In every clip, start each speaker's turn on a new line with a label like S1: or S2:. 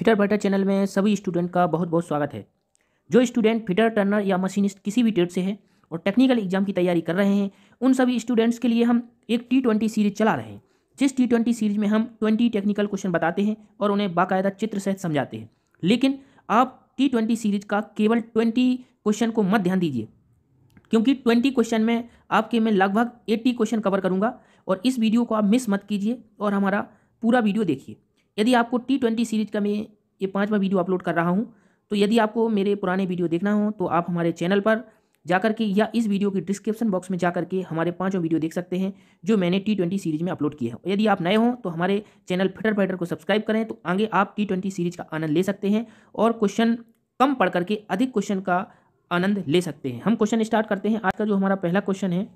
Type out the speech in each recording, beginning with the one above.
S1: Fitter batter channel में सभी student का बहुत बहुत स्वागत है। जो स्टूडेंट फिटर टर्नर या मशीनिस्ट किसी भी ट्रेड से है और टेक्निकल एग्ज़ाम की तैयारी कर रहे हैं, उन सभी स्टूडेंट्स के लिए हम एक टी ट्वेंटी सीरीज़ चला रहे हैं। जिस टी ट्वेंटी सीरीज़ में हम ट्वेंटी टेक्निकल क्वेश्चन बताते हैं और उन्हें बाकायदा चित्र सहित समझाते हैं। लेकिन आप टी ट्वेंटी सीरीज़ का केवल ट्वेंटी क्वेश्चन को मत ध्यान दीजिए, क्योंकि ट्वेंटी क्वेश्चन में आपके मैं लगभग एट्टी क्वेश्चन कवर करूँगा और इस वीडियो को आप मिस मत कीजिए और हमारा पूरा वीडियो देखिए। यदि आपको टी ट्वेंटी सीरीज़ का मैं ये पाँचवा वीडियो अपलोड कर रहा हूँ तो यदि आपको मेरे पुराने वीडियो देखना हो तो आप हमारे चैनल पर जाकर के या इस वीडियो के डिस्क्रिप्शन बॉक्स में जाकर के हमारे पाँचों वीडियो देख सकते हैं, जो मैंने टी ट्वेंटी सीरीज़ में अपलोड किया है। यदि आप नए हों तो हमारे चैनल फिटर फाइटर को सब्सक्राइब करें तो आगे आप टी ट्वेंटी सीरीज़ का आनंद ले सकते हैं और क्वेश्चन कम पढ़ करके अधिक क्वेश्चन का आनंद ले सकते हैं। हम क्वेश्चन स्टार्ट करते हैं। आज का जो हमारा पहला क्वेश्चन है,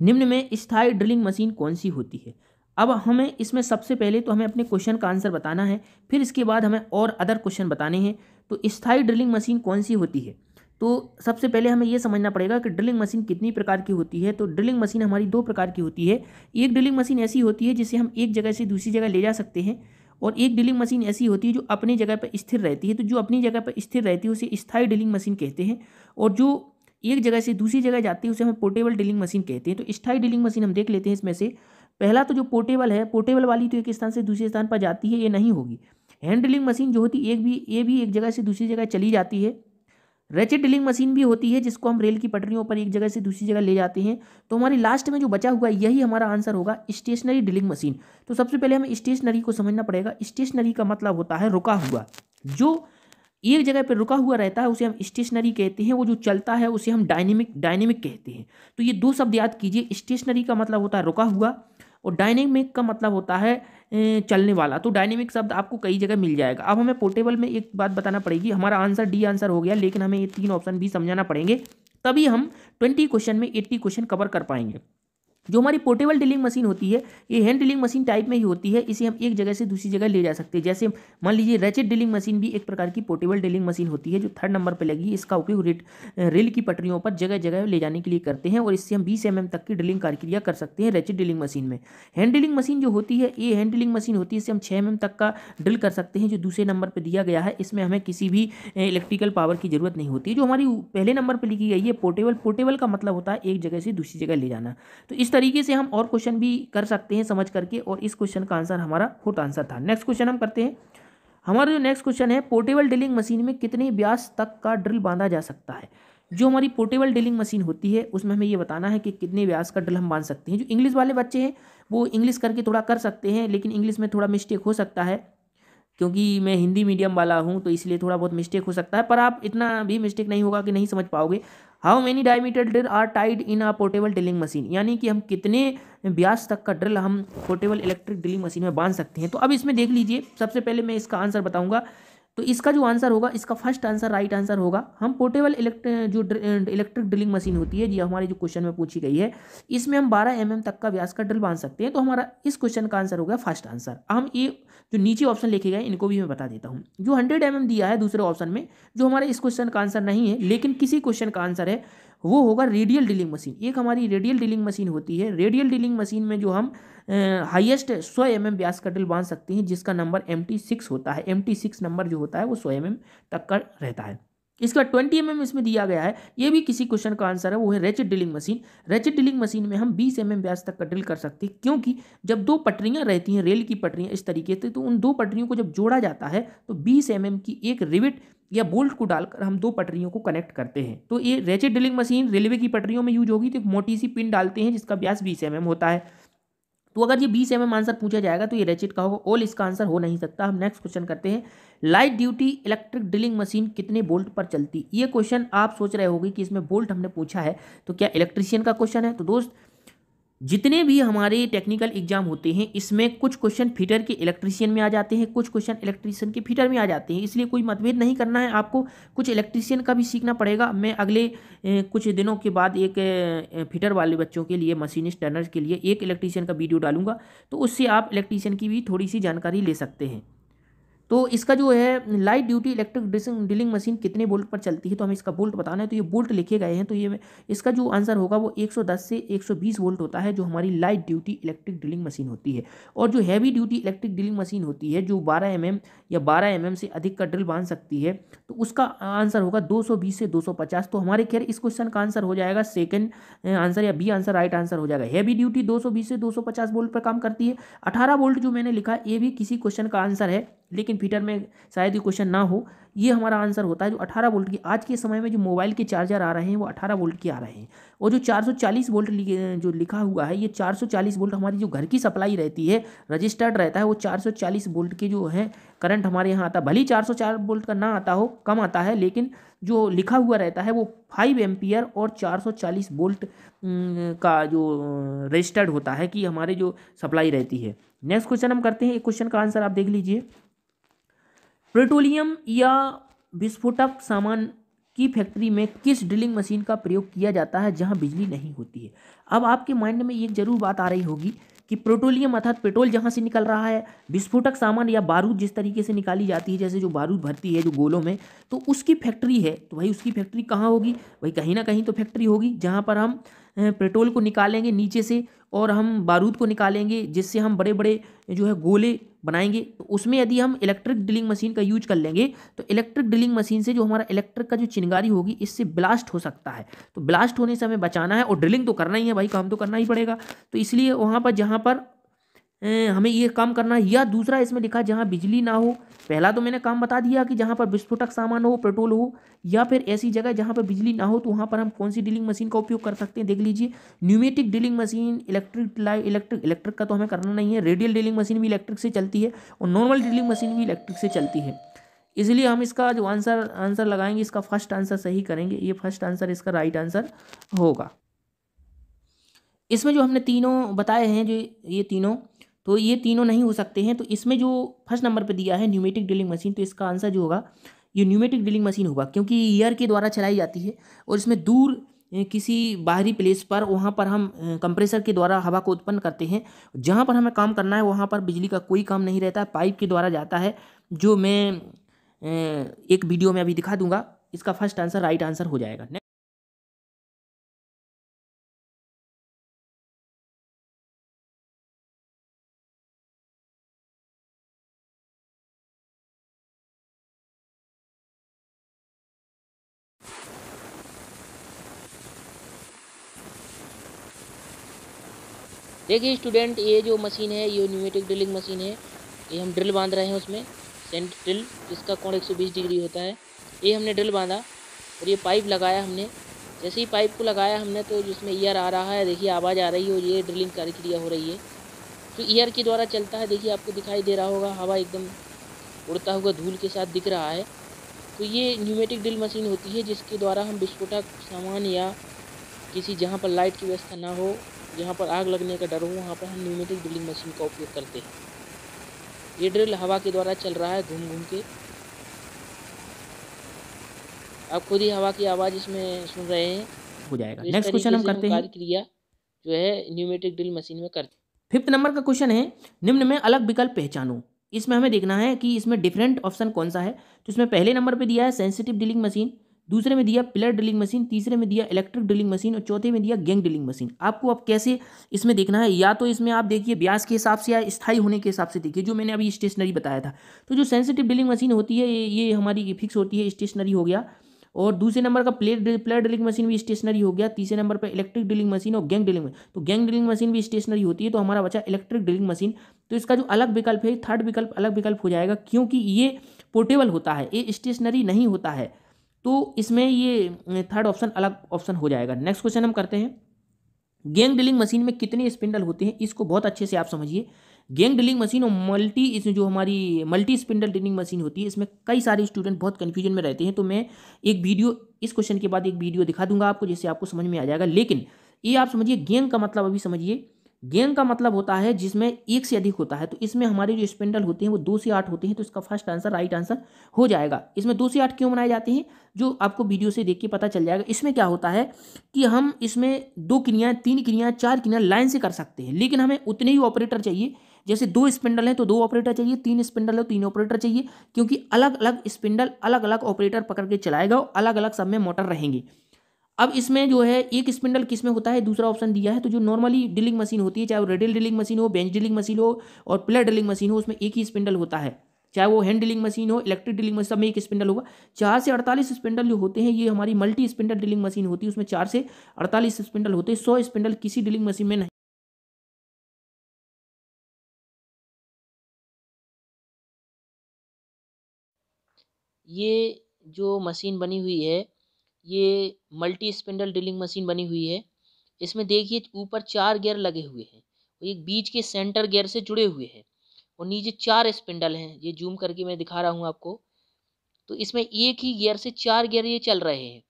S1: निम्न में स्थायी ड्रिलिंग मशीन कौन सी होती है? अब हमें इसमें सबसे पहले तो हमें अपने क्वेश्चन का आंसर बताना है, फिर इसके बाद हमें और अदर क्वेश्चन बताने हैं। तो स्थायी ड्रिलिंग मशीन कौन सी होती है? तो सबसे पहले हमें यह समझना पड़ेगा कि ड्रिलिंग मशीन कितनी प्रकार की होती है। तो ड्रिलिंग मशीन हमारी दो प्रकार की होती है। एक ड्रिलिंग मशीन ऐसी होती है जिसे हम एक जगह से दूसरी जगह ले जा सकते हैं और एक ड्रिलिंग मशीन ऐसी होती है जो अपनी जगह पर स्थिर रहती है। तो जो अपनी जगह पर स्थिर रहती है उसे स्थायी ड्रिलिंग मशीन कहते हैं और जो एक जगह से दूसरी जगह जाती है उसे हम पोर्टेबल ड्रिलिंग मशीन कहते हैं। तो स्थायी ड्रिलिंग मशीन हम देख लेते हैं इसमें से। पहला तो जो पोर्टेबल है, पोर्टेबल वाली तो एक स्थान से दूसरे स्थान पर जाती है, ये नहीं होगी। हैंड ड्रिलिंग मशीन जो होती है, एक भी, ये भी एक जगह से दूसरी जगह चली जाती है। रेचेट ड्रिलिंग मशीन भी होती है, जिसको हम रेल की पटरियों पर एक जगह से दूसरी जगह ले जाते हैं। तो हमारी लास्ट में जो बचा हुआ यही हमारा आंसर होगा स्टेशनरी ड्रिलिंग मशीन। तो सबसे पहले हमें स्टेशनरी को समझना पड़ेगा। स्टेशनरी का मतलब होता है रुका हुआ। जो एक जगह पर रुका हुआ रहता है, उसे हम स्टेशनरी कहते हैं। वो जो चलता है, उसे हम डायनेमिक डायनेमिक कहते हैं। तो ये दो शब्द याद कीजिए। स्टेशनरी का मतलब होता है रुका हुआ। और डायनेमिक का मतलब होता है चलने वाला। तो डायनेमिक शब्द आपको कई जगह मिल जाएगा। अब हमें पोर्टेबल में एक बात बताना पड़ेगी। हमारा आंसर डी आंसर हो गया, लेकिन हमें ये तीन ऑप्शन भी समझाना पड़ेंगे, तभी हम ट्वेंटी क्वेश्चन में एट्टी क्वेश्चन कवर कर पाएँगे। जो हमारी पोर्टेबल ड्रिलिंग मशीन होती है, ये हैंड ड्रिलिंग मशीन टाइप में ही होती है, इसे हम एक जगह से दूसरी जगह ले जा सकते हैं। जैसे मान लीजिए रेचेट ड्रिलिंग मशीन भी एक प्रकार की पोर्टेबल ड्रिलिंग मशीन होती है, जो थर्ड नंबर पर लगी इसका उपयोग रेट रेल की पटरियों पर जगह जगह ले जाने के लिए करते हैं और इससे हम बीस एम तक की ड्रिलिंग कार्य कर सकते हैं रेचेट ड्रिलिंग मशीन में। हैंड ड्रिलिंग मशीन जो होती है, ये हैंड ड्रिलिंग मशीन होती है, इससे हम छः एम तक का ड्रिल कर सकते हैं, जो दूसरे नंबर पर दिया गया है। इसमें हमें किसी भी इलेक्ट्रिकल पावर की ज़रूरत नहीं होती। जो हमारी पहले नंबर पर लिखी गई है पोर्टेबल पोर्टेबल का मतलब होता है एक जगह से दूसरी जगह ले जाना। तो इस तरीके से हम और क्वेश्चन भी कर सकते हैं समझ करके और इस क्वेश्चन का आंसर हमारा फुट आंसर था। नेक्स्ट क्वेश्चन हम करते हैं। हमारा जो नेक्स्ट क्वेश्चन है पोर्टेबल ड्रिलिंग मशीन में कितने व्यास तक का ड्रिल बांधा जा सकता है? जो हमारी पोर्टेबल ड्रिलिंग मशीन होती है, उसमें हमें ये बताना है कि कितने व्यास का ड्रिल हम बाँध सकते हैं। जो इंग्लिश वाले बच्चे हैं, वो इंग्लिश करके थोड़ा कर सकते हैं, लेकिन इंग्लिश में थोड़ा मिस्टेक हो सकता है, क्योंकि मैं हिंदी मीडियम वाला हूँ तो इसलिए थोड़ा बहुत मिस्टेक हो सकता है। पर आप इतना भी मिस्टेक नहीं होगा कि नहीं समझ पाओगे। How many diameter drill are tied in a portable drilling machine यानी कि हम कितने ब्याज तक का ड्रिल हम पोर्टेबल इलेक्ट्रिक ड्रिलिंग मशीन में बाँध सकते हैं? तो अब इसमें देख लीजिए। सबसे पहले मैं इसका आंसर बताऊँगा। तो इसका जो आंसर होगा, इसका फ़र्स्ट आंसर राइट आंसर होगा। हम पोर्टेबल इलेक्ट्र जो इलेक्ट्रिक ड्रिलिंग मशीन होती है, जी, हमारे जो क्वेश्चन में पूछी गई है, इसमें हम 12 एम mm तक का व्यास का ड्रिल बाँध सकते हैं। तो हमारा इस क्वेश्चन का आंसर होगा फ़र्स्ट आंसर हम ये जो नीचे ऑप्शन लिखे गए इनको भी मैं बता देता हूँ। जो हंड्रेड एम mm दिया है दूसरे ऑप्शन में, जो हमारे इस क्वेश्चन का आंसर नहीं है, लेकिन किसी क्वेश्चन का आंसर है वो होगा रेडियल डीलिंग मशीन एक हमारी रेडियल डीलिंग मशीन होती है। रेडियल डीलिंग मशीन में जो हम हाईएस्ट सौ एम एम ब्यास का ड्रिल बाँध सकते हैं, जिसका नंबर एम टी सिक्स होता है। एम टी सिक्स नंबर जो होता है, वो सौ एम एम तक का रहता है। इसका ट्वेंटी एम इसमें दिया गया है। ये भी किसी क्वेश्चन का आंसर है। वो है ratchet drilling machine ratchet drilling machine में हम बीस एम व्यास तक का ड्रिल कर सकते हैं, क्योंकि जब दो पटरियाँ रहती हैं रेल की पटरियाँ इस तरीके से तो उन दो पटरियों को जब जोड़ा जाता है तो बीस एम की एक रिविट या बोल्ट को डालकर हम दो पटरियों को कनेक्ट करते हैं। तो ये रेचेड ड्रिलिंग मशीन रेलवे की पटरियों में यूज़ होगी तो एक मोटी सी पिन डालते हैं, जिसका व्यास बीस एम होता है। तो अगर ये बीस एम आंसर पूछा जाएगा तो ये रेचिड का होगा ऑल इसका आंसर हो नहीं सकता। हम नेक्स्ट क्वेश्चन करते हैं light duty electric drilling machine कितने बोल्ट पर चलती? ये क्वेश्चन आप सोच रहे होगी कि इसमें बोल्ट हमने पूछा है तो क्या इलेक्ट्रिशियन का क्वेश्चन है? तो दोस्त जितने भी हमारे टेक्निकल एग्ज़ाम होते हैं, इसमें कुछ क्वेश्चन फिटर के इलेक्ट्रीशियन में आ जाते हैं, कुछ क्वेश्चन इलेक्ट्रीशियन के फिटर में आ जाते हैं। इसलिए कोई मतभेद नहीं करना है, आपको कुछ इलेक्ट्रीशियन का भी सीखना पड़ेगा। मैं अगले कुछ दिनों के बाद एक फिटर वाले बच्चों के लिए मशीनिस्ट टर्नर के लिए एक इलेक्ट्रीशियन का वीडियो डालूँगा। तो उससे आप इलेक्ट्रीशियन की भी थोड़ी सी जानकारी ले सकते हैं। तो इसका जो है light duty electric drilling machine कितने बोल्ट पर चलती है तो हमें इसका बोल्ट बताना है। तो ये बोल्ट लिखे गए हैं तो ये इसका जो आंसर होगा वो 110 से 120 वोल्ट होता है, जो हमारी light duty electric drilling machine होती है। और जो heavy duty electric drilling machine होती है, जो बारह एम या बारह एम से अधिक का ड्रिल बाँध सकती है तो उसका आंसर होगा दो सौ बीस से दो सौ पचास। तो हमारे खैर इस क्वेश्चन का आंसर हो जाएगा। सेकेंड आंसर या बी आंसर राइट आंसर हो जाएगा। हैवी ड्यूटी दो सौ बीस से दो वोल्ट पर काम करती है। अठारह वोल्ट जो मैंने लिखा, ये भी किसी क्वेश्चन का आंसर है, लेकिन फीटर में शायद ये क्वेश्चन ना हो। ये हमारा आंसर होता है जो 18 वोल्ट की, आज के समय में जो मोबाइल के चार्जर आ रहे हैं, वो 18 वोल्ट के आ रहे हैं। और जो 440 वोल्ट जो लिखा हुआ है, ये 440 वोल्ट हमारी जो घर की सप्लाई रहती है रजिस्टर्ड रहता है, वो 440 वोल्ट के जो है करंट हमारे यहाँ आता भले ही चार वोल्ट का ना आता हो कम आता है, लेकिन जो लिखा हुआ रहता है वो फाइव एम्पियर और 440 वोल्ट का जो रजिस्टर्ड होता है कि हमारे जो सप्लाई रहती है। नेक्स्ट क्वेश्चन हम करते हैं। एक क्वेश्चन का आंसर आप देख लीजिए। पेट्रोलियम या विस्फोटक सामान की फैक्ट्री में किस ड्रिलिंग मशीन का प्रयोग किया जाता है जहाँ बिजली नहीं होती है? अब आपके माइंड में एक ज़रूर बात आ रही होगी कि पेट्रोलियम अर्थात पेट्रोल जहाँ से निकल रहा है, विस्फोटक सामान या बारूद जिस तरीके से निकाली जाती है, जैसे जो बारूद भरती है जो गोलों में तो उसकी फैक्ट्री है तो भाई उसकी फैक्ट्री कहाँ होगी? भाई कहीं ना कहीं तो फैक्ट्री होगी, जहाँ पर हम पेट्रोल को निकालेंगे नीचे से और हम बारूद को निकालेंगे जिससे हम बड़े बड़े जो है गोले बनाएँगे। तो उसमें यदि हम इलेक्ट्रिक ड्रिलिंग मशीन का यूज़ कर लेंगे तो इलेक्ट्रिक ड्रिलिंग मशीन से जो हमारा इलेक्ट्रिक का जो चिंगारी होगी, इससे ब्लास्ट हो सकता है। तो ब्लास्ट होने से हमें बचाना है और ड्रिलिंग तो करना ही है भाई, काम तो करना ही पड़ेगा। तो इसलिए वहाँ पर जहाँ पर हमें ये काम करना है या दूसरा इसमें लिखा जहाँ बिजली ना हो पहला तो मैंने काम बता दिया कि जहाँ पर विस्फोटक सामान हो, पेट्रोल हो, या फिर ऐसी जगह जहाँ पर बिजली ना हो तो वहाँ पर हम कौन सी डीलिंग मशीन का उपयोग कर सकते हैं? देख लीजिए, pneumatic drilling machine, electric live electric electric का तो हमें करना नहीं है। रेडियल डीलिंग मशीन भी इलेक्ट्रिक से चलती है और नॉर्मल डीलिंग मशीन भी इलेक्ट्रिक से चलती है। इसलिए हम इसका जो आंसर आंसर लगाएँगे, इसका फ़र्स्ट आंसर सही करेंगे। ये फ़र्स्ट आंसर, इसका राइट आंसर होगा। इसमें जो हमने तीनों बताए हैं, जो ये तीनों तो ये तीनों नहीं हो सकते हैं। तो इसमें जो फ़र्स्ट नंबर पर दिया है न्यूमेटिक ड्रिलिंग मशीन तो इसका आंसर जो होगा, ये न्यूमेटिक ड्रिलिंग मशीन होगा, क्योंकि ईयर के द्वारा चलाई जाती है और इसमें दूर किसी बाहरी प्लेस पर, वहाँ पर हम कंप्रेसर के द्वारा हवा को उत्पन्न करते हैं। जहाँ पर हमें काम करना है, वहाँ पर बिजली का कोई काम नहीं रहता, पाइप के द्वारा जाता है, जो मैं एक वीडियो में अभी दिखा दूँगा, इसका फ़र्स्ट आंसर राइट आंसर हो जाएगा।
S2: देखिए स्टूडेंट ये जो मशीन है, ये न्यूमेटिक ड्रिलिंग मशीन है, ये हम ड्रिल बाँध रहे हैं उसमें सेंट ड्रिल जिसका कोण 120 डिग्री होता है। ये हमने ड्रिल बांधा और ये पाइप लगाया हमने। जैसे ही पाइप को लगाया हमने तो जिसमें ईयर आ रहा है, देखिए आवाज़ आ रही है और ये ड्रिलिंग प्रक्रिया हो रही है। तो ईयर के द्वारा चलता है, देखिए आपको दिखाई दे रहा होगा, हवा एकदम उड़ता हुआ धूल के साथ दिख रहा है। तो ये न्यूमेटिक ड्रिल मशीन होती है, जिसके द्वारा हम विस्फोटक सामान या किसी जहाँ पर लाइट की व्यवस्था ना हो जहाँ पर आग लगने का डर हो वहाँ पर हम न्यूमेटिक ड्रिलिंग मशीन का उपयोग करते हैं। ये ड्रिल हवा के द्वारा चल रहा है घूम घूम के। आप खुद ही हवा की आवाज़ इसमें सुन रहे हैं।
S1: हो जाएगा। नेक्स्ट क्वेश्चन हम करते हैं।
S2: क्रिया जो है न्यूमेटिक ड्रिल मशीन में करते
S1: फिफ्थ नंबर का क्वेश्चन है निम्न में अलग विकल्प पहचानो। इसमें हमें देखना है कि इसमें डिफरेंट ऑप्शन कौन सा है। तो इसमें पहले नंबर पे दिया है सेंसिटिव ड्रिलिंग मशीन दूसरे में दिया पिलर ड्रिलिंग मशीन, तीसरे में दिया इलेक्ट्रिक ड्रिलिंग मशीन और चौथे में दिया गैंग ड्रिलिंग मशीन। आपको अब कैसे इसमें देखना है? या तो इसमें आप देखिए ब्यास के हिसाब से या स्थायी होने के हिसाब से देखिए, जो मैंने अभी स्टेशनरी बताया था। तो जो सेंसिटिव ड्रिलिंग मशीन होती है, ये हमारी फिक्स होती है स्टेशनरी हो गया। और दूसरे नंबर का प्लेट प्लेट ड्रिलिंग मशीन भी स्टेशनरी हो गया। तीसरे नंबर पर इलेक्ट्रिक ड्रिलिंग मशीन और गैंग ड्रिलिंग तो गैंग ड्रिलिंग मशीन भी स्टेशनरी होती है तो हमारा बचा इलेक्ट्रिक ड्रिलिंग मशीन तो इसका जो अलग विकल्प है थर्ड विकल्प अलग विकल्प हो जाएगा, क्योंकि ये पोर्टेबल होता है, ये स्टेशनरी नहीं होता है। तो इसमें ये थर्ड ऑप्शन अलग ऑप्शन हो जाएगा। नेक्स्ट क्वेश्चन हम करते हैं। गेंग ड्रिलिंग मशीन में कितने स्पिंडल होते हैं, इसको बहुत अच्छे से आप समझिए। गेंग ड्रिलिंग मशीन और मल्टी इसमें जो हमारी मल्टी स्पिंडल ड्रिलिंग मशीन होती है, इसमें कई सारे स्टूडेंट बहुत कन्फ्यूज़न में रहते हैं तो मैं एक वीडियो इस क्वेश्चन के बाद एक वीडियो दिखा दूँगा आपको, जिससे आपको समझ में आ जाएगा। लेकिन ये आप समझिए गेंग का मतलब अभी समझिए गेंग का मतलब होता है जिसमें एक से अधिक होता है तो इसमें हमारे जो स्पेंडल होते हैं वो दो से आठ होते हैं तो इसका फ़र्स्ट आंसर राइट आंसर हो जाएगा। इसमें दो से आठ क्यों बनाए जाते हैं? जो आपको वीडियो से देख के पता चल जाएगा, इसमें क्या होता है कि हम इसमें दो क्रियाएँ, तीन क्रियाएँ, चार क्रियाएँ लाइन से कर सकते हैं, लेकिन हमें उतने ही ऑपरेटर चाहिए। जैसे दो स्पिंडल हैं तो दो ऑपरेटर चाहिए, तीन स्पिंडल है तो तीन ऑपरेटर चाहिए, क्योंकि अलग अलग स्पिंडल अलग अलग ऑपरेटर पकड़ के चलाएगा और अलग अलग सब में मोटर रहेंगी। अब इसमें जो है, एक स्पिंडल किसमें होता है? दूसरा ऑप्शन दिया है। तो जो नॉर्मली ड्रिलिंग मशीन होती है, चाहे वो रेडल ड्रिलिंग मशीन हो बेंच ड्रिलिंग मशीन हो और प्लेट ड्रिलिंग मशीन हो, उसमें एक ही स्पिंडल होता है। चाहे वो हैंड ड्रिलिंग मशीन हो इलेक्ट्रिक ड्रिलिंग मशीन सब में एक स्पिंडल होगा। चार से अड़तालीस स्पिंडल जो होते हैं, ये हमारी मल्टी स्पिंडल ड्रिलिंग मशीन होती है, उसमें चार से अड़तालीस स्पिंडल होते हैं। सौ स्पिंडल किसी ड्रिलिंग मशीन में नहीं।
S2: ये जो मशीन बनी हुई है ये मल्टी स्पिंडल ड्रिलिंग मशीन बनी हुई है। इसमें देखिए ऊपर चार गियर लगे हुए हैं। एक बीच के सेंटर गियर से जुड़े हुए हैं और नीचे चार स्पिंडल हैं। ये जूम करके मैं दिखा रहा हूँ आपको। तो इसमें एक ही गियर से चार गियर ये चल रहे हैं।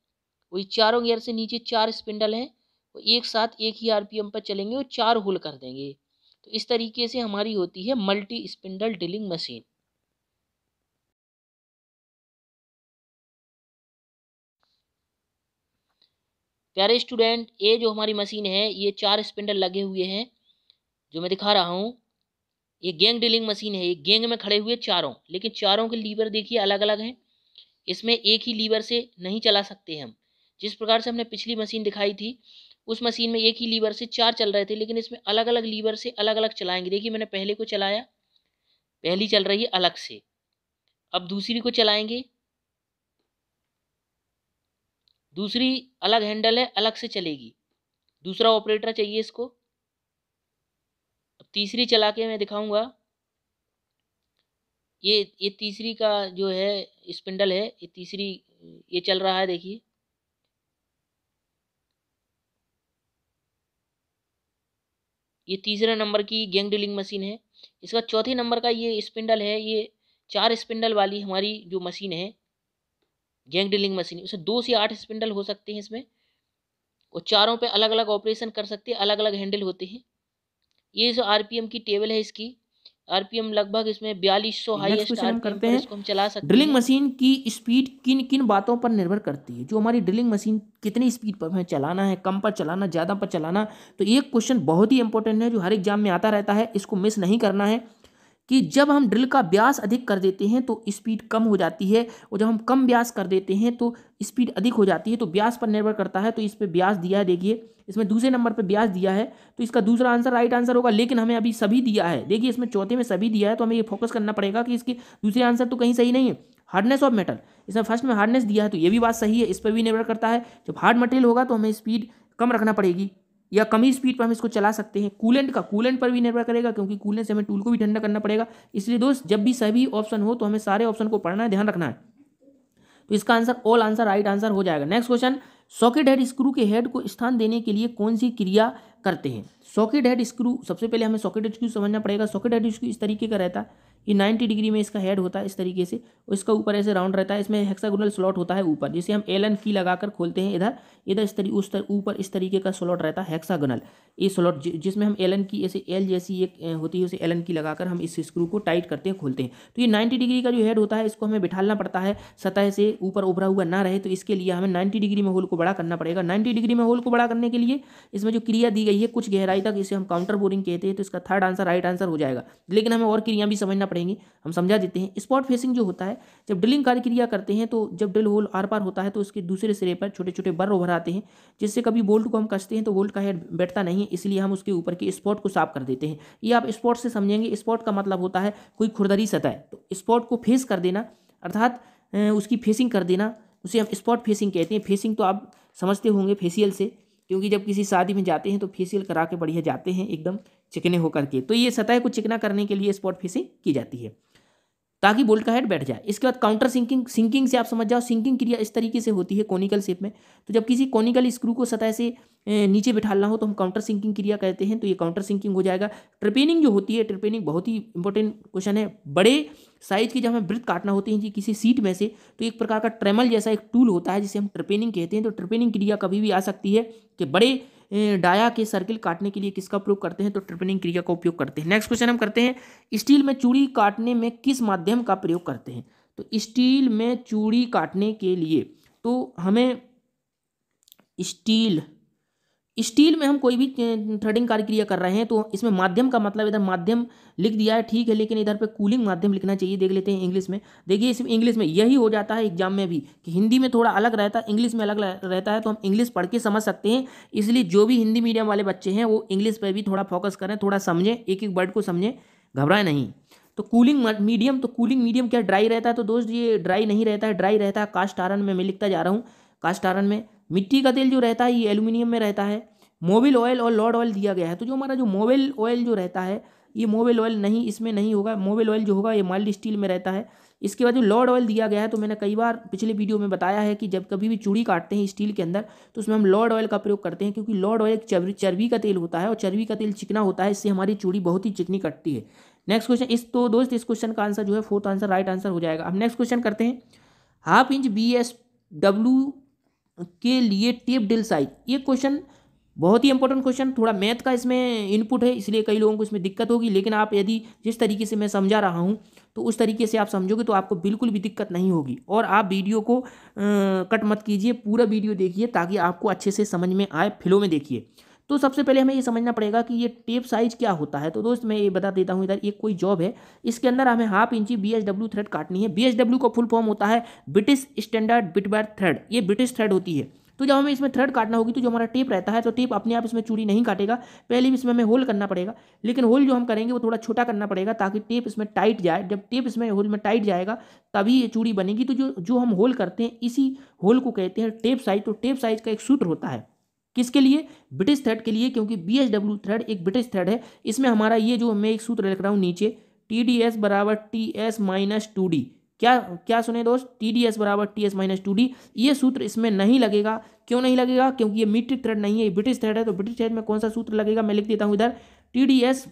S2: वही चारों गियर से नीचे चार स्पिंडल हैं वो एक साथ एक ही आरपीएम पर चलेंगे और चार होल कर देंगे। तो इस तरीके से हमारी होती है मल्टी स्पिंडल ड्रिलिंग मशीन प्यारे स्टूडेंट, ये जो हमारी मशीन है, ये चार स्पिंडल लगे हुए हैं, जो मैं दिखा रहा हूँ। ये गेंग डीलिंग मशीन है, ये गेंग में खड़े हुए चारों, लेकिन चारों के लीवर देखिए अलग अलग हैं। इसमें एक ही लीवर से नहीं चला सकते हम। जिस प्रकार से हमने पिछली मशीन दिखाई थी, उस मशीन में एक ही लीवर से चार चल रहे थे, लेकिन इसमें अलग अलग लीवर से अलग अलग चलाएँगे। देखिए मैंने पहले को चलाया, पहली चल रही है अलग से। अब दूसरी को चलाएँगे दूसरी अलग हैंडल है, अलग से चलेगी। दूसरा ऑपरेटर चाहिए इसको। अब तीसरी चला के मैं दिखाऊँगा। ये ये तीसरी का जो है स्पिंडल है, ये तीसरी, ये चल रहा है, देखिए। ये तीसरे नंबर की गैंग डीलिंग मशीन है। इसका चौथे नंबर का ये स्पिंडल है, ये चार स्पिंडल वाली हमारी जो मशीन है। गैंग डीलिंग मशीन उसमें दो से आठ स्पिंडल हो सकते हैं इसमें। और चारों पे अलग अलग ऑपरेशन कर सकते हैं अलग अलग हैंडल होते हैं। ये जो आरपीएम की टेबल है इसकी आरपीएम लगभग इसमें बयालीस सौ हाईएस्ट करते हैं इसको हम चला सकते
S1: ड्रिलिंग मशीन की स्पीड किन किन बातों पर निर्भर करती है? जो हमारी ड्रिलिंग मशीन कितनी स्पीड पर हमें चलाना है कम पर चलाना ज़्यादा पर चलाना तो एक क्वेश्चन बहुत ही इंपॉर्टेंट है जो हर एग्ज़ाम में आता रहता है इसको मिस नहीं करना है। कि जब हम ड्रिल का ब्यास अधिक कर देते हैं तो स्पीड कम हो जाती है और जब हम कम ब्यास कर देते हैं तो स्पीड अधिक हो जाती है। तो ब्यास पर निर्भर करता है तो इस पर ब्यास दिया है। देखिए, इसमें दूसरे नंबर पर ब्यास दिया है तो इसका दूसरा आंसर राइट आंसर होगा, लेकिन हमें अभी सभी दिया है। देखिए, इसमें चौथे में सभी दिया है तो हमें ये फोकस करना पड़ेगा कि इसके दूसरे आंसर तो कहीं सही नहीं है। हार्डनेस ऑफ़ मेटल, इसमें फ़र्स्ट में हार्डनेस दिया है तो ये भी बात सही है, इस पर भी निर्भर करता है। जब हार्ड मटेरियल होगा तो हमें स्पीड कम रखना पड़ेगी। या कम ही स्पीड पर हम इसको चला सकते हैं। कूलेंट का कूलेंट पर भी निर्भर करेगा, क्योंकि कूलेंट से हमें टूल को भी ठंडा करना पड़ेगा। इसलिए दोस्त, जब भी सभी ऑप्शन हो तो हमें सारे ऑप्शन को पढ़ना है, ध्यान रखना है। तो इसका answer all answer right answer हो जाएगा। Next question socket head screw के हेड को स्थान देने के लिए कौन सी क्रिया करते हैं? सॉकेट हेड स्क्रू सबसे पहले हमें सॉकेट हेड स्क्रू समझना पड़ेगा। सॉकेट हेड स्क्रू इस तरीके का रहता है। ये नाइन्टी डिग्री में इसका हेड होता है इस तरीके से इसका ऊपर ऐसे राउंड रहता है, इसमें हेक्सागोनल स्लॉट होता है ऊपर, जिसे हम एल एन की लगाकर खोलते हैं इधर इधर इस तरीके उस ऊपर इस तरीके का स्लॉट रहता है हेक्सागोनल ये स्लॉट जिसमें हम एल एन की ऐसे एल जैसी एक होती है, उसे एल एन की लगाकर हम इस स्क्रू को टाइट करते हैं, खोलते हैं। तो ये नाइन्टी डिग्री का जो हेड होता है, इसको हमें बिठालना पड़ता है, सतह से ऊपर उभरा हुआ ना रहे तो इसके लिए हमें नाइन्टी डिग्री में होल को बड़ा करना पड़ेगा। नाइन्टी डिग्री में होल को बड़ा करने के लिए इसमें जो क्रिया दी गई है, कुछ गहराई तक, इसे हम काउंटर बोरिंग कहते हैं तो इसका थर्ड आंसर राइट आंसर हो जाएगा। लेकिन हमें और क्रिया भी समझना पड़ेंगी। हम समझा देते हैं। स्पॉट फेसिंग जो होता है, जब ड्रिलिंग कार्य क्रिया करते हैं तो जब ड्रिल होल आर पार होता है तो उसके दूसरे सिरे पर छोटे छोटे बर उभर आते हैं, जिससे कभी बोल्ट को हम कसते हैं तो बोल्ट का हेड बैठता नहीं है, इसलिए हम उसके ऊपर के स्पॉट को साफ़ कर देते हैं। ये आप स्पॉट से समझेंगे। स्पॉट का मतलब होता है कोई खुरदरी सतह। तो स्पॉट को फेस कर देना, अर्थात उसकी फेसिंग कर देना, उसे हम स्पॉट फेसिंग कहते हैं। फेसिंग तो आप समझते होंगे फेसियल से, क्योंकि जब किसी शादी में जाते हैं तो फेसियल करा के बढ़िया जाते हैं, एकदम। चिकने होकर के। तो ये सतह को चिकना करने के लिए स्पॉट फेसिंग की जाती है। ताकि बोल्ट का हेड बैठ जाए। इसके बाद काउंटर सिंकिंग सिंकिंग से आप समझ जाओ सिंकिंग क्रिया इस तरीके से होती है कोनिकल शेप में। तो जब किसी कोनिकल स्क्रू को सतह से नीचे बिठाना हो तो हम काउंटर सिंकिंग क्रिया कहते हैं तो ये काउंटर सिंकिंग हो जाएगा। ट्रिपेनिंग जो होती है ट्रिपेनिंग बहुत ही इंपॉर्टेंट क्वेश्चन है। बड़े साइज़ की जब हमें वृत्त काटना होती है जी किसी सीट में से तो एक प्रकार का ट्रेमल जैसा एक टूल होता है जिसे हम ट्रिपेनिंग कहते हैं। तो ट्रिपेनिंग क्रिया कभी भी आ सकती है कि बड़े डाया के सर्किल काटने के लिए किसका प्रयोग करते हैं? तो ट्रिपनिंग क्रिया का उपयोग करते हैं। नेक्स्ट क्वेश्चन हम करते हैं, स्टील में चूड़ी काटने में किस माध्यम का प्रयोग करते हैं? तो स्टील में चूड़ी काटने के लिए तो हमें स्टील स्टील में हम कोई भी थ्रेडिंग कार्य क्रिया कर रहे हैं तो इसमें माध्यम का मतलब इधर माध्यम लिख दिया है, ठीक है, लेकिन इधर पे कूलिंग माध्यम लिखना चाहिए, देख लेते हैं इंग्लिश में। देखिए इसमें इंग्लिश में यही हो जाता है एग्ज़ाम में भी कि हिंदी में थोड़ा अलग रहता है इंग्लिश में अलग रहता है तो हम इंग्लिश पढ़ के समझ सकते हैं। इसलिए जो भी हिंदी मीडियम वाले बच्चे हैं, वो इंग्लिश पर भी थोड़ा फोकस करें, थोड़ा समझें एक एक वर्ड को समझें, घबराएँ नहीं। तो कूलिंग मीडियम तो कूलिंग मीडियम क्या ड्राई रहता है? तो दोस्त, ये ड्राई नहीं रहता है ड्राई रहता है कास्ट आयरन में, मैं लिखता जा रहा हूँ कास्ट आयरन में। मिट्टी का तेल जो रहता है, ये एल्यूमिनियम में रहता है। मोबिल ऑयल और लॉर्ड ऑयल दिया गया है। तो जो हमारा जो मोबिल ऑयल जो रहता है, ये मोबिल ऑयल नहीं, इसमें नहीं होगा। मोबिल ऑयल जो होगा, ये माइल्ड स्टील में रहता है। इसके बाद जो लॉर्ड ऑयल दिया गया है तो मैंने कई बार पिछले वीडियो में बताया है कि जब कभी भी चूड़ी काटते हैं स्टील के अंदर तो उसमें हम लॉर्ड ऑयल का प्रयोग करते हैं, क्योंकि लॉर्ड ऑयल चर्बी चर्बी का तेल होता है और चर्बी का तेल चिकना होता है, इससे हमारी चूड़ी बहुत ही चिकनी कटती है। नेक्स्ट क्वेश्चन इस तो दोस्त, इस क्वेश्चन का आंसर जो है फोर्थ आंसर राइट आंसर हो जाएगा। अब नेक्स्ट क्वेश्चन करते हैं। Half inch B S W के लिए टेप डिल साइज़। ये क्वेश्चन बहुत ही इंपॉर्टेंट क्वेश्चन। थोड़ा मैथ का इसमें इनपुट है इसलिए कई लोगों को इसमें दिक्कत होगी। लेकिन आप यदि जिस तरीके से मैं समझा रहा हूँ तो उस तरीके से आप समझोगे तो आपको बिल्कुल भी दिक्कत नहीं होगी। और आप वीडियो को आ, कट मत कीजिए पूरा वीडियो देखिए ताकि आपको अच्छे से समझ में आए फिलो में देखिए। तो सबसे पहले हमें ये समझना पड़ेगा कि ये टेप साइज़ क्या होता है। तो दोस्त, मैं ये बता देता हूँ, इधर एक कोई जॉब है, इसके अंदर हमें हाफ़ इंची बी थ्रेड काटनी है। बी का फुल फॉर्म होता है ब्रिटिश स्टैंडर्ड बिटबार थ्रेड ये ब्रिटिश थ्रेड होती है। तो जब हमें इसमें थ्रेड काटना होगी तो जो हमारा टेप रहता है तो टेप अपने आप इसमें चूड़ी नहीं काटेगा। पहले भी इसमें हमें होल करना पड़ेगा, लेकिन होल जो हम करेंगे, वो थोड़ा छोटा करना पड़ेगा, ताकि टेप इसमें टाइट जाए। जब टेप इसमें होल में टाइट जाएगा, तभी ये चूड़ी बनेगी। तो जो जो हम होल करते हैं, इसी होल को कहते हैं टेप साइज़ तो टेप साइज़ का एक सूत्र होता है। किसके लिए? ब्रिटिश थ्रेड के लिए, क्योंकि बी एस डब्ल्यू थ्रेड एक ब्रिटिश थ्रेड है। इसमें हमारा ये जो मैं एक सूत्र लिख रहा हूँ नीचे टी डी एस बराबर T S minus two D क्या क्या सुने दोस्त? टी डी एस बराबर T S minus two D ये सूत्र इसमें नहीं लगेगा। क्यों नहीं लगेगा? क्योंकि ये मीट्रिक थ्रेड नहीं है, ये ब्रिटिश थ्रेड है तो ब्रिटिश थ्रेड में कौन सा सूत्र लगेगा? मैं लिख देता हूँ इधर। टी डी एस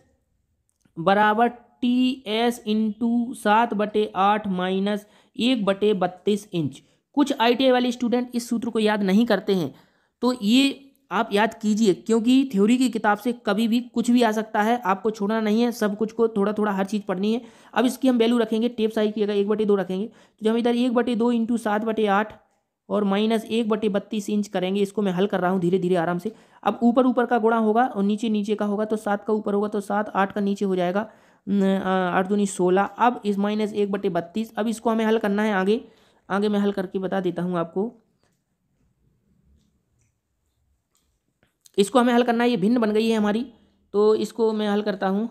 S1: बराबर टी एस इंटू सात बटे आठ माइनस एक बटे बत्तीस इंच कुछ आई टी आई वाले स्टूडेंट इस सूत्र को याद नहीं करते हैं। तो ये आप याद कीजिए, क्योंकि थ्योरी की किताब से कभी भी कुछ भी आ सकता है, आपको छोड़ना नहीं है, सब कुछ को थोड़ा थोड़ा हर चीज़ पढ़नी है। अब इसकी हम वैल्यू रखेंगे टेप साइज़ की अगर एक बटे दो रखेंगे तो हम इधर एक बटे दो इंटू सात बटे आठ और माइनस एक बटे बत्तीस इंच करेंगे, इसको मैं हल कर रहा हूँ धीरे धीरे आराम से। अब ऊपर ऊपर का गुणा होगा और नीचे नीचे का होगा तो सात का ऊपर होगा तो सात आठ का नीचे हो जाएगा आठ दूनी सोलह। अब इस माइनस एक बटे बत्तीस, अब इसको हमें हल करना है आगे। आगे मैं हल करके बता देता हूँ आपको। इसको हमें हल करना है, ये भिन्न बन गई है हमारी। तो इसको मैं हल करता हूँ।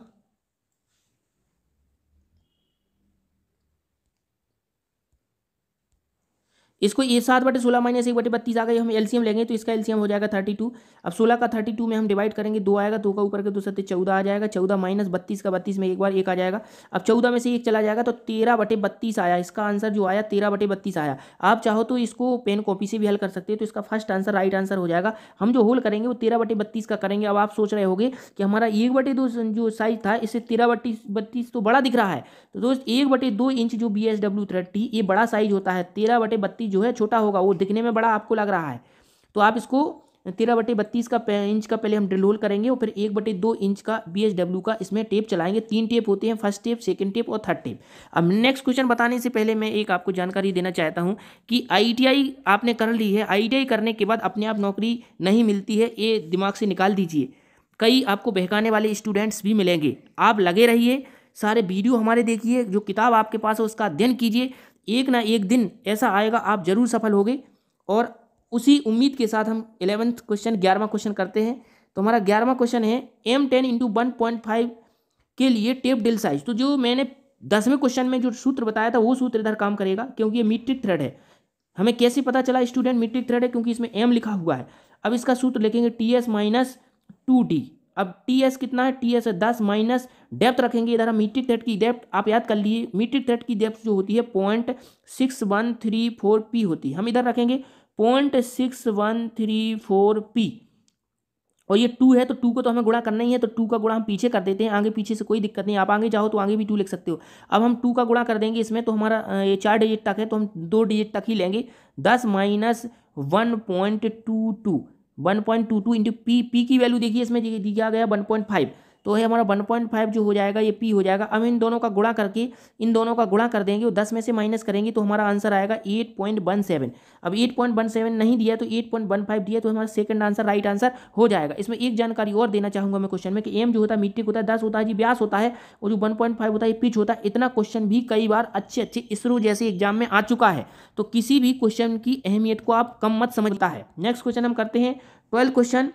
S1: इसको ये सात बटे सोलह माइनस एक बटे बत्तीस आ गई, हम एलसीएम लेंगे तो इसका एलसीएम हो जाएगा थर्टी टू। अब सोलह का थर्टी टू में हम डिवाइड करेंगे, दो आएगा, दो का ऊपर के दो सत्य चौदह आ जाएगा, चौदह माइनस बत्तीस का बत्तीस में एक बार एक आ जाएगा। अब चौदह में से एक चला जाएगा तो तेरह बटे बत्तीस आया, इसका आंसर जो आया, तेरह बटे बत्तीस आया। आप चाहो तो इसको पेन कॉपी से भी हल कर सकते हैं तो इसका फ़र्स्ट आंसर राइट आंसर हो जाएगा। हम जो होल करेंगे वो तेरह बटे बत्तीस का करेंगे। अब आप सोच रहे होगे कि हमारा एक बटे दो जो साइज़ था, इससे तेरह बत्तीस बत्तीस तो बड़ा दिख रहा है। तो दोस्त, एक बटे दो इंच जो बी एस डब्ल्यू थर्टी ये बड़ा साइज़ होता है, तेरह बटे बत्तीस जो है छोटा होगा, वो दिखने में बड़ा आपको लग रहा है। तो आप इसको तेरह बटे बत्तीस का इंच का पहले हम ड्रिल होल करेंगे और फिर एक बटे दो इंच का बी एस डब्ल्यू का इसमें टेप चलाएँगे। तीन टेप होते हैं फ़र्स्ट टेप सेकंड टेप और थर्ड टेप अब नेक्स्ट क्वेश्चन बताने से पहले मैं एक आपको जानकारी देना चाहता हूँ कि आईटीआई आपने कर ली है। आईटीआई करने के बाद अपने आप नौकरी नहीं मिलती है, ये दिमाग से निकाल दीजिए। कई आपको बहकाने वाले स्टूडेंट्स भी मिलेंगे। आप लगे रहिए, सारे वीडियो हमारे देखिए, जो किताब आपके पास है उसका अध्ययन कीजिए। एक ना एक दिन ऐसा आएगा, आप ज़रूर सफल होगे। और उसी उम्मीद के साथ हम इलेवंथ क्वेश्चन ग्यारहवा क्वेश्चन करते हैं। तो हमारा ग्यारहवा क्वेश्चन है M ten into one point five के लिए टेप डिल साइज़ तो जो मैंने दसवें क्वेश्चन में जो सूत्र बताया था, वो सूत्र इधर काम करेगा, क्योंकि ये मीट्रिक थ्रेड है। हमें कैसे पता चला स्टूडेंट मीट्रिक थ्रेड है? क्योंकि इसमें एम लिखा हुआ है। अब इसका सूत्र लिखेंगे T S minus two D अब टी एस कितना है? टी एस है दस माइनस डेप्थ रखेंगे इधर हम मीट्रिक थ्रेड की डेप्थ आप याद कर लिए मीट्रिक थ्रेड की डेप्थ जो होती है point six one three four P होती है। हम इधर रखेंगे point six one three four P और ये टू है तो टू को तो हमें गुणा करना ही है तो टू का गुणा हम पीछे कर देते हैं, आगे पीछे से कोई दिक्कत नहीं आप आगे जाओ तो आगे भी टू लिख सकते हो। अब हम टू का गुणा कर देंगे इसमें तो हमारा ये चार डिजिट तक है तो हम दो डिजिट तक ही लेंगे। दस minus one point two two one point two two into P P की वैल्यू देखिए इसमें दिया गया वन पॉइंट फाइव। तो ये हमारा वन पॉइंट फाइव जो हो जाएगा, ये पी हो जाएगा। अब इन दोनों का गुणा करके, इन दोनों का गुणा कर देंगे और दस में से माइनस करेंगे तो हमारा आंसर आएगा एट पॉइंट वन सेवन अब एट पॉइंट वन सेवन नहीं दिया तो एट पॉइंट वन फाइव दिया तो हमारा सेकंड आंसर राइट आंसर हो जाएगा। इसमें एक जानकारी और देना चाहूँगा मैं क्वेश्चन में कि एम जो होता है मीट्रिक होता है, दस होता है, जी ब्यास होता है और जो वन होता है पिच होता है। इतना क्वेश्चन भी कई बार अच्छे अच्छे इसरो जैसे एग्ज़ाम में आ चुका है। तो किसी भी क्वेश्चन की अहमियत को आप कम मत समझता है। नेक्स्ट क्वेश्चन हम करते हैं। Twelfth question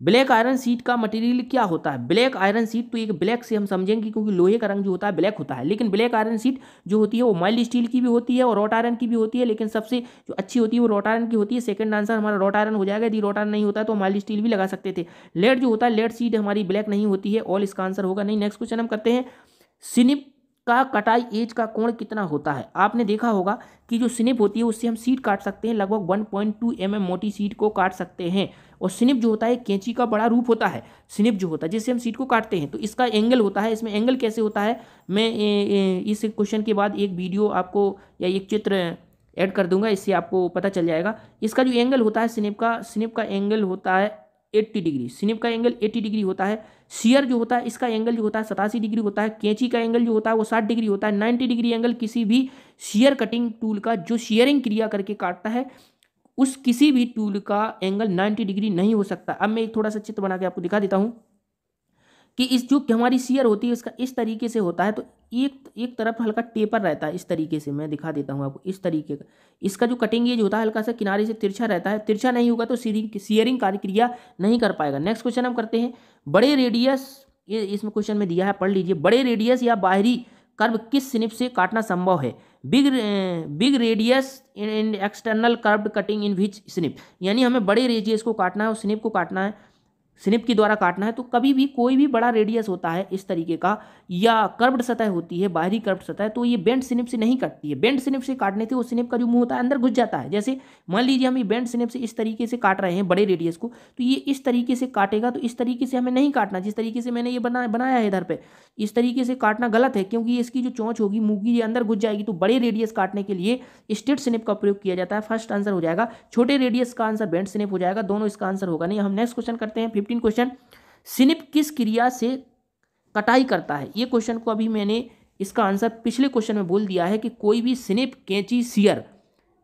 S1: black iron sheet का मटेरियल क्या होता है? ब्लैक आयरन सीट तो एक ब्लैक से हम समझेंगे क्योंकि लोहे का रंग जो होता है ब्लैक होता है। लेकिन ब्लैक आयरन सीट जो होती है वो माइल्ड स्टील की भी होती है और रोट आयरन की भी होती है। लेकिन सबसे जो अच्छी होती है वो रोट आयरन की होती है। सेकंड आंसर हमारा रोट आयरन हो जाएगा। यदि रोट आयरन नहीं होता तो माइल्ड स्टील भी लगा सकते थे। लेड जो होता है लेड सीट हमारी ब्लैक नहीं होती है। ऑल इसका आंसर होगा। नहीं नेक्स्ट क्वेश्चन हम करते हैं। सिनिप का कटाई एज का कोण कितना होता है? आपने देखा होगा कि जो स्निप होती है, उससे हम सीट काट सकते हैं, लगभग one point two M M मोटी सीट को काट सकते हैं। और स्निप जो होता है कैंची का बड़ा रूप होता है। स्निप जो होता है, जिससे हम सीट को काटते हैं। तो इसका एंगल होता है, इसमें एंगल कैसे होता है? मैं इस क्वेश्चन के बाद एक वीडियो आपको या एक चित्र ऐड कर दूँगा, इससे आपको पता चल जाएगा। इसका जो एंगल होता है स्निप का स्निप का एंगल होता है एट्टी डिग्री। स्निप का एंगल एट्टी डिग्री होता है, शेयर जो होता है, इसका एंगल जो होता है सतासी डिग्री होता है, कैंची का एंगल जो होता है वो साठ डिग्री होता है नाइन्टी डिग्री एंगल किसी भी शेयर कटिंग टूल का, जो शेयरिंग क्रिया करके काटता है, उस किसी भी टूल का एंगल नाइन्टी डिग्री नहीं हो सकता। अब मैं एक थोड़ा सा चित्र बना के आपको दिखा देता हूँ कि इस जो हमारी सीयर होती है, इसका इस तरीके से होता है तो एक एक तरफ़ हल्का टेपर रहता है इस तरीके से, मैं दिखा देता हूँ आपको इस तरीके का। इसका जो कटिंग एज होता है, हल्का सा किनारे से तिरछा रहता है, तिरछा नहीं होगा तो सीरिंग सीयरिंग कार्यक्रिया नहीं कर पाएगा। नेक्स्ट क्वेश्चन हम करते हैं, बड़े रेडियस ये इसमें क्वेश्चन में दिया है, पढ़ लीजिए, बड़े रेडियस या बाहरी कर्व किस स्निप से काटना संभव है? Big big radius in external curve cutting in which snip यानी हमें बड़े रेडियस को काटना है और स्निप को काटना है स्निप के द्वारा काटना है तो कभी भी कोई भी बड़ा रेडियस होता है इस तरीके का, या कर्व्ड सतह होती है, बाहरी कर्व्ड सतह तो ये बेंड स्निप से नहीं कटती है। बेंड स्निप से काटने से वो स्निप का जो मुँह होता है, अंदर घुस जाता है। जैसे मान लीजिए हम ये बेंड स्निप से इस तरीके से काट रहे हैं, बड़े रेडियस को तो ये इस तरीके से काटेगा तो इस तरीके से हमें नहीं काटना, जिस तरीके से मैंने ये बना, बनाया है इधर पर इस तरीके से काटना गलत है, क्योंकि इसकी जो चौंच होगी, मुँह की अंदर घुस जाएगी तो बड़े रेडियस काटने के लिए स्टेट स्निप का प्रयोग किया जाता है। फ़र्स्ट आंसर हो जाएगा, छोटे रेडियस का आंसर बेंड स्निप हो जाएगा, दोनों इसका आंसर होगा। नहीं, हम नेक्स्ट क्वेश्चन करते हैं फिफ्टीन क्वेश्चन सिनिप किस क्रिया से कटाई करता है? ये क्वेश्चन को अभी मैंने इसका आंसर पिछले क्वेश्चन में बोल दिया है कि कोई भी स्निप, कैंची, सियर,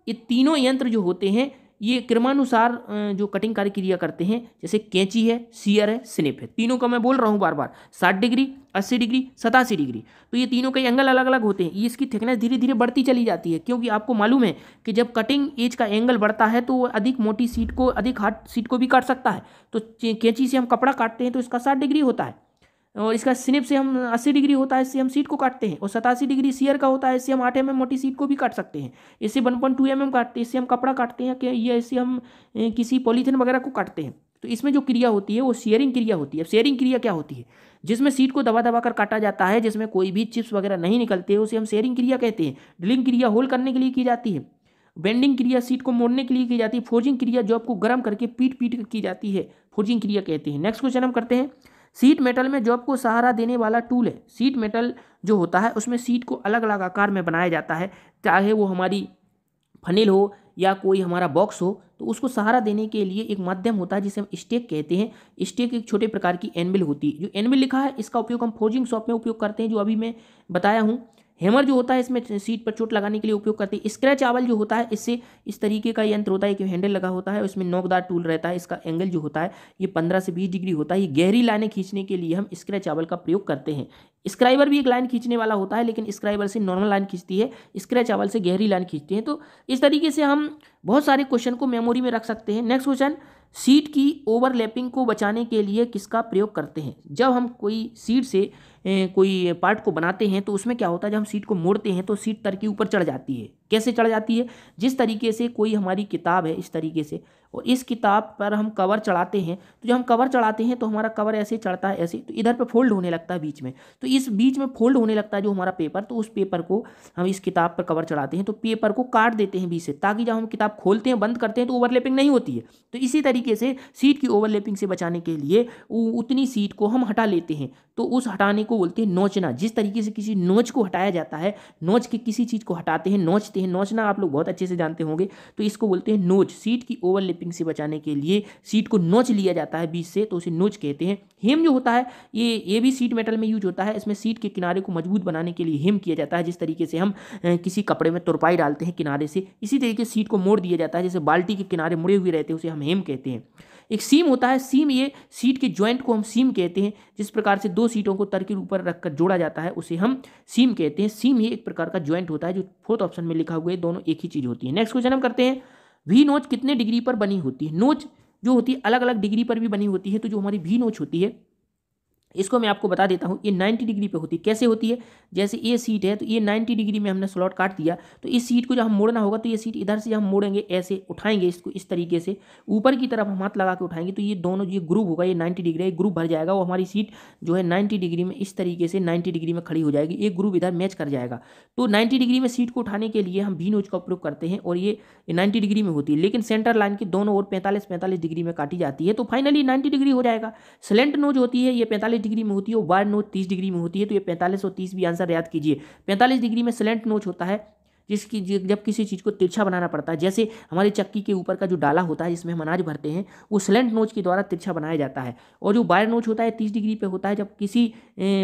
S1: ये तीनों यंत्र जो होते हैं ये क्रमानुसार जो कटिंग कार्य क्रिया करते हैं, जैसे कैंची है सियर है स्निप है। तीनों का मैं बोल रहा हूँ बार बार साठ डिग्री, अस्सी डिग्री, सतासी डिग्री। तो ये तीनों के एंगल अलग अलग होते हैं। ये इसकी थिकनेस धीरे धीरे बढ़ती चली जाती है, क्योंकि आपको मालूम है कि जब कटिंग एज का एंगल बढ़ता है तो अधिक मोटी सीट को, अधिक हार्ड सीट को भी काट सकता है। तो कैंची से हम कपड़ा काटते हैं तो इसका साठ डिग्री होता है। और इसका स्निप से हम अस्सी डिग्री होता है, इससे हम सीट को काटते हैं। और सतासी डिग्री सीयर का होता है, इससे हम आठ एम मोटी सीट को भी काट सकते हैं। इससे वन पॉइंट टू एम काटते हैं, इससे हम कपड़ा काटते हैं कि या इससे हम किसी पॉलीथीन वगैरह को काटते हैं। तो इसमें जो क्रिया होती है, वो शेयरिंग क्रिया होती है। शेयरिंग क्रिया क्या होती है? जिसमें सीट को दबा दबा कर काटा जाता है, जिसमें कोई भी चिप्स वगैरह नहीं निकलते, उसे हम शेयरिंग क्रिया कहते हैं। ड्रिलिंग क्रिया होल करने के लिए की जाती है। बेंडिंग क्रिया सीट को मोड़ने के लिए की जाती है। फोर्जिंग क्रिया जो आपको गर्म करके पीट पीट की जाती है, फोर्जिंग क्रिया कहते हैं। नेक्स्ट क्वेश्चन हम करते हैं। सीट मेटल में जॉब को सहारा देने वाला टूल है सीट मेटल जो होता है, उसमें सीट को अलग अलग आकार में बनाया जाता है। चाहे वो हमारी फनिल हो या कोई हमारा बॉक्स हो तो उसको सहारा देने के लिए एक माध्यम होता है जिसे हम स्टेक कहते हैं। स्टेक एक छोटे प्रकार की एनबिल होती है। जो एनबिल लिखा है, इसका उपयोग हम फोर्जिंग शॉप में उपयोग करते हैं, जो अभी मैं बताया हूँ। हैमर जो होता है इसमें सीट पर चोट लगाने के लिए उपयोग करते हैं। स्क्रैच आवल जो होता है, इससे इस तरीके का यंत्र होता है कि हैंडल लगा होता है, उसमें नोकदार टूल रहता है, इसका एंगल जो होता है, ये पंद्रह से बीस डिग्री होता है। ये गहरी लाइनें खींचने के लिए हम स्क्रैच आवल का प्रयोग करते हैं। स्क्राइबर भी एक लाइन खींचने वाला होता है, लेकिन स्क्राइबर से नॉर्मल लाइन खींचती है, स्क्रैच आवल से गहरी लाइन खींचती है। तो इस तरीके से हम बहुत सारे क्वेश्चन को मेमोरी में रख सकते हैं। नेक्स्ट क्वेश्चन, सीट की ओवरलैपिंग को बचाने के लिए किसका प्रयोग करते हैं? जब हम कोई सीट से कोई पार्ट को बनाते हैं तो उसमें क्या होता है, जब हम सीट को मोड़ते हैं तो सीट तर के ऊपर चढ़ जाती है। कैसे चढ़ जाती है? जिस तरीके से कोई हमारी किताब है, इस तरीके से। और इस किताब पर हम कवर चढ़ाते हैं तो जब हम कवर चढ़ाते हैं तो हमारा कवर ऐसे चढ़ता है, ऐसे तो इधर पे फोल्ड होने लगता है बीच में। तो इस बीच में फोल्ड होने लगता है जो हमारा पेपर तो उस पेपर को हम इस किताब पर कवर चढ़ाते हैं तो पेपर को काट देते हैं बीच से, ताकि जब हम किताब खोलते हैं, बंद करते हैं तो ओवरलेपिंग नहीं होती है। तो इसी तरीके से सीट की ओवरलेपिंग से बचाने के लिए उतनी सीट को हम हटा लेते हैं। तो उस हटाने को बोलते हैं नोचना। जिस तरीके से किसी नोच को हटाया जाता है, नोच के किसी चीज़ को हटाते हैं, नोचते हैं। नोचना आप लोग बहुत अच्छे से जानते होंगे। तो इसको बोलते हैं नोच। सीट की ओवरलिपिंग से बचाने के लिए सीट को नोच लिया जाता है बीच से तो उसे नोच कहते हैं। हेम जो होता है, ये ये भी सीट मेटल में यूज़ होता है। इसमें सीट के किनारे को मज़बूत बनाने के लिए हेम किया जाता है। जिस तरीके से हम किसी कपड़े में तुरपाई डालते हैं किनारे से, इसी तरीके सीट को मोड़ दिया जाता है। जैसे बाल्टी के किनारे मुड़े हुए रहते हैं, उसे हम हेम कहते हैं। एक सीम होता है। सीम ये सीट के ज्वाइंट को हम सीम कहते हैं, जिस प्रकार से दो सीटों को तर के ऊपर रखकर जोड़ा जाता है, उसे हम सीम कहते हैं। सीम ही एक प्रकार का ज्वाइंट होता है, जो फोर्थ ऑप्शन में लिखा हुआ है, दोनों एक ही चीज़ होती है। नेक्स्ट क्वेश्चन हम करते हैं। वी नोच कितने डिग्री पर बनी होती है? नोच जो होती है अलग अलग डिग्री पर भी बनी होती है तो जो हमारी वी नोच होती है इसको मैं आपको बता देता हूँ, ये 90 डिग्री पे होती है। कैसे होती है? जैसे ये सीट है तो ये 90 डिग्री में हमने स्लॉट काट दिया। तो इस सीट को जब हम मोड़ना होगा तो ये सीट इधर से हम मोड़ेंगे, ऐसे उठाएँगे इसको इस तरीके से, ऊपर की तरफ़ हम हाथ लगा के उठाएँगे तो ये दोनों ये ग्रुप होगा, ये नाइन्टी डिग्री ग्रुप भर जाएगा, वो हमारी सीट जो है नाइन्टी डिग्री में इस तरीके से नाइन्टी डिग्री में खड़ी हो जाएगी एक ग्रुप इधर मैच कर जाएगा। तो नाइन्टी डिग्री में सीट को उठाने के लिए हम भी नोच का उपयोग करते हैं, और ये नाइन्टी डिग्री में होती है। लेकिन सेंटर लाइन की दोनों ओर पैंतालीस पैंतालीस डिग्री में काटी जाती है तो फाइनली नाइन्टी डिग्री हो जाएगा। स्लेंट नोज़ होती है, ये पैंतालीस डिग्री में होती है वायर नोच तीस डिग्री में होती है तो ये पैंतालीस और तीस भी आंसर याद कीजिए। पैंतालीस डिग्री में सिलेंट नोच होता है जिसकी जब किसी चीज़ को तिरछा बनाना पड़ता है, जैसे हमारी चक्की के ऊपर का जो डाला होता है, जिसमें हम अनाज भरते हैं, वो स्लेंट नोच के द्वारा तिरछा बनाया जाता है। और जो बायर नोच होता है, तीस डिग्री पर होता है, जब किसी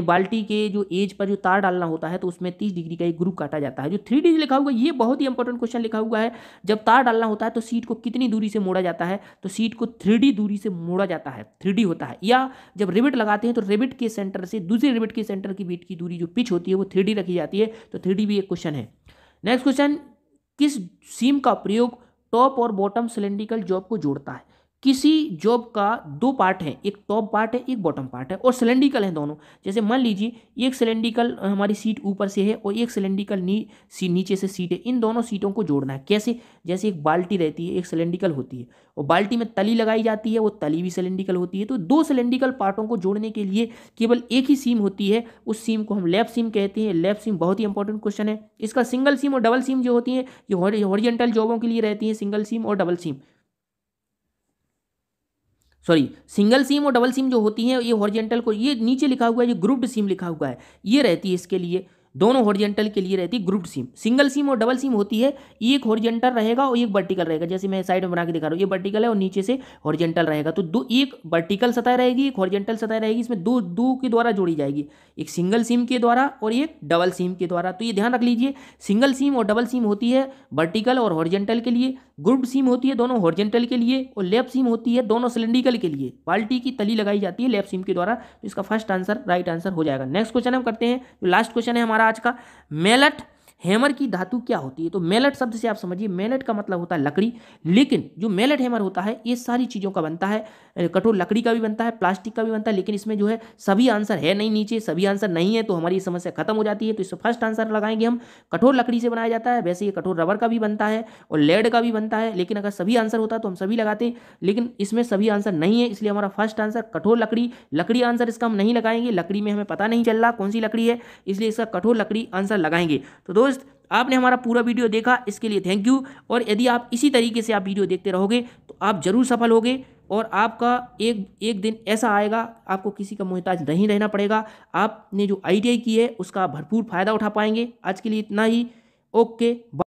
S1: बाल्टी के जो एज पर जो तार डालना होता है तो उसमें तीस डिग्री का एक ग्रुप काटा जाता है। जो थ्री डी लिखा हुआ ये बहुत ही इंपॉर्टेंट क्वेश्चन लिखा हुआ है। जब तार डालना होता है तो सीट को कितनी दूरी से मोड़ा जाता है तो सीट को थ्री दूरी से मोड़ा जाता है, थ्री होता है। या जब रिबिट लगाते हैं तो रिबिट के सेंटर से दूसरे रिबिट के सेंटर की बीट की दूरी जो पिच होती है, वो थ्री रखी जाती है तो थ्री भी एक क्वेश्चन है। नेक्स्ट क्वेश्चन किस सीम का प्रयोग टॉप और बॉटम सिलेंड्रिकल जॉब को जोड़ता है? किसी जॉब का दो पार्ट है एक टॉप पार्ट है एक बॉटम पार्ट है और सिलेंडिकल है दोनों। जैसे मान लीजिए एक सिलेंडिकल हमारी सीट ऊपर से है और एक सिलेंडिकल नी, सी, नीचे से सीट है। इन दोनों सीटों को जोड़ना है। कैसे? जैसे एक बाल्टी रहती है एक सिलेंडिकल होती है और बाल्टी में तली लगाई जाती है वो तली भी सिलेंडिकल होती है। तो दो सिलेंडिकल पार्टों को जोड़ने के लिए केवल एक ही सीम होती है। उस सीम को हम लेफ़्ट सीम कहते हैं। लेफ़्ट सीम बहुत ही इंपॉर्टेंट क्वेश्चन है। इसका सिंगल सीम और डबल सीम जो होती है ये हॉरिजेंटल जॉबों के लिए रहती है सिंगल सीम और double seam sorry, single seam और डबल सीम जो होती है, ये हॉरिजेंटल को, ये नीचे लिखा हुआ है, ये ग्रुप्ड सीम लिखा हुआ है, ये रहती है इसके लिए। दोनों हॉरिजेंटल के लिए रहती है ग्रुप सीम सिंगल सीम और डबल सीम होती है, एक हॉरिजेंटल रहेगा और एक वर्टिकल रहेगा। जैसे मैं साइड में बना के दिखा रहा हूँ, ये वर्टिकल है और नीचे से हॉरिजेंटल रहेगा। तो दो, एक वर्टिकल सतह रहेगी, एक हॉरिजेंटल सतह रहेगी, इसमें दो दो के द्वारा जोड़ी जाएगी। एक सिंगल सीम के द्वारा और एक डबल सीम के द्वारा। तो ये ध्यान रख लीजिए सिंगल सीम और डबल सीम होती है वर्टिकल और हॉरिजेंटल के लिए। ग्रुप सीम होती है दोनों हॉरिजेंटल के लिए और लेफ़्ट सीम होती है दोनों सिलेंड्रिकल के लिए। बाल्टी की तली लगाई जाती है लेफ़्ट सीम के द्वारा। तो इसका फ़र्स्ट आंसर राइट आंसर हो जाएगा। नेक्स्ट क्वेश्चन हम करते हैं। लास्ट क्वेश्चन है हमारा आज का मेलट हैमर की धातु क्या होती है? तो मेलट शब्द से आप समझिए, मेलट का मतलब होता है लकड़ी। लेकिन जो मेलट हैमर होता है, ये सारी चीज़ों का बनता है कठोर लकड़ी का भी बनता है, प्लास्टिक का भी बनता है, लेकिन इसमें जो है सभी आंसर है नहीं नीचे, सभी आंसर नहीं है तो हमारी समस्या खत्म हो जाती है। तो इसमें फ़र्स्ट आंसर लगाएँगे हम, कठोर लकड़ी से बनाया जाता है, वैसे ये कठोर रबर का भी बनता है और लेड का भी बनता है, लेकिन अगर सभी आंसर होता तो हम सभी लगाते, लेकिन इसमें सभी आंसर नहीं है, इसलिए हमारा फ़र्स्ट आंसर कठोर लकड़ी लकड़ी आंसर इसका हम नहीं लगाएँगे, लकड़ी में हमें पता नहीं चल रहा कौन सी लकड़ी है, इसलिए इसका कठोर लकड़ी आंसर लगाएँगे। तो दोस्त, आपने हमारा पूरा वीडियो देखा, इसके लिए थैंक यू और यदि आप इसी तरीके से आप वीडियो देखते रहोगे तो आप ज़रूर सफल होगे और आपका एक एक दिन ऐसा आएगा, आपको किसी का मोहताज नहीं रहना पड़ेगा। आपने जो आई की है, उसका भरपूर फ़ायदा उठा पाएँगे। आज के लिए इतना ही। ओके